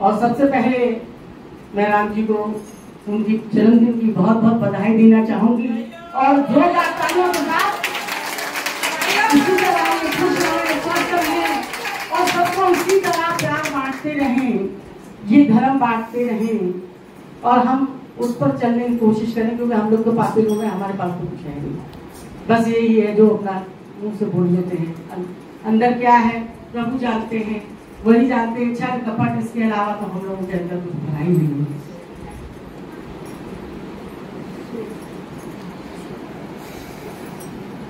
और सबसे पहले मैं राम जी को उनकी जन्मदिन की बहुत बहुत बधाई देना चाहूँगी। और तालियों के साथ तरह प्यार बांटते रहें, ये धर्म बांटते रहें। और हम उस पर चलने की कोशिश करें, क्योंकि हम लोग तो पापी लोग हैं हमारे पास तो कुछ है नहीं। बस यही है जो अपना मुँह से बोल देते हैं। अं- अंदर क्या है, प्रभु जानते हैं। वही जानते हैं छल कपट इसके अलावा तो हम लोगों के अंदर कुछ भलाई नहीं है।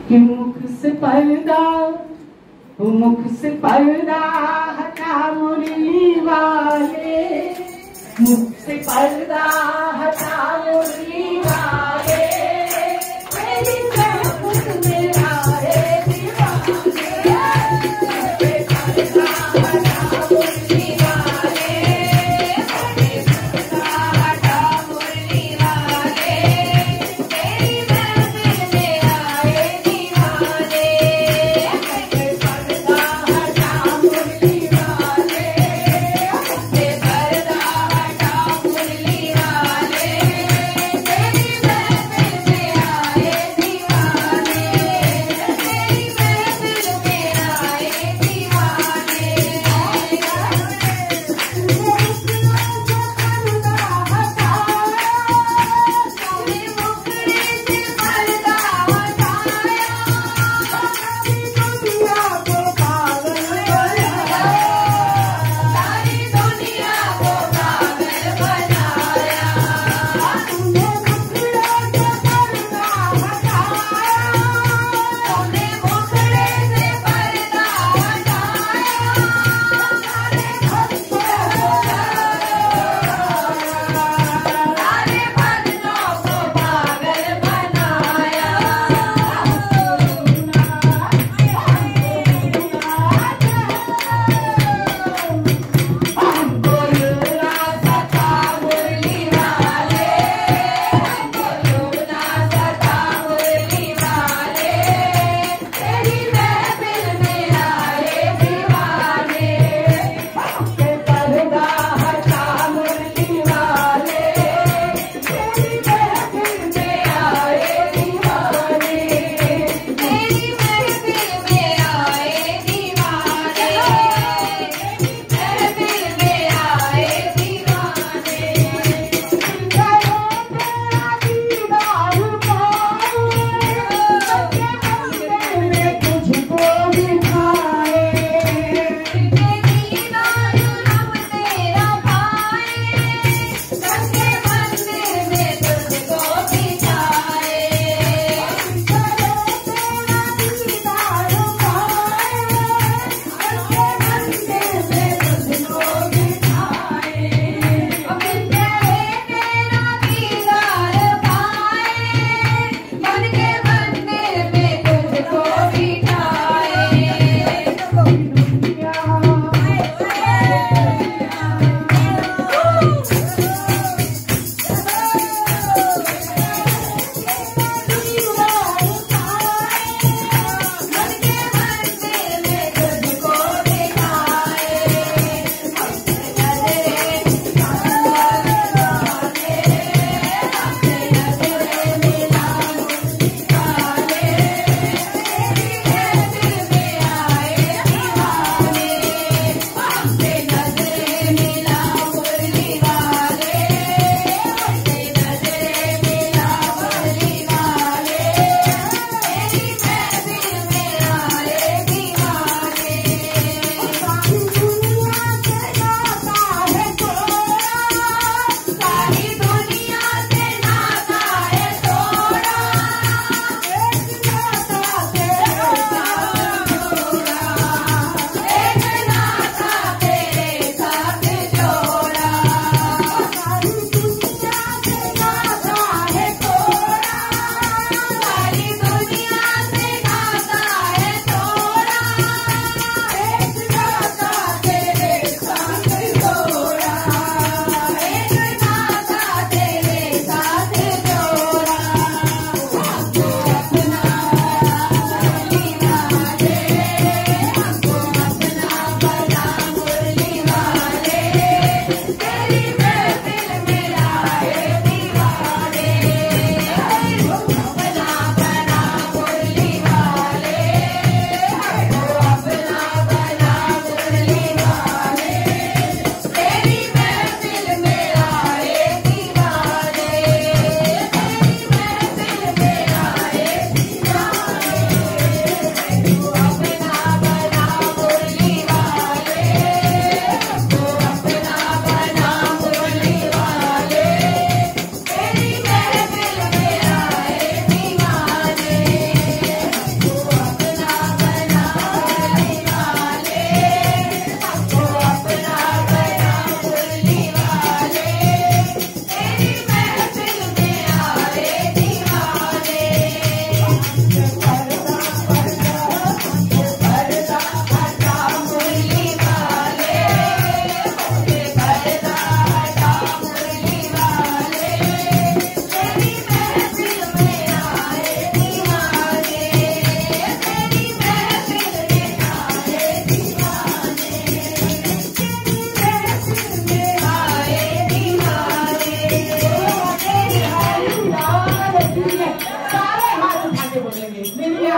कि मुख से पर्दा मुख से पर्दा हटा मुरली वाले मुख से पर्दा हटा मुरली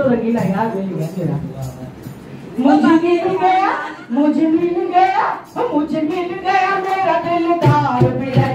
तो रंगीला यार मिल गया तेरा मुझे मिल गया, मुझे मिल गया, मुझे मिल गया, मेरा दिलदार बेटा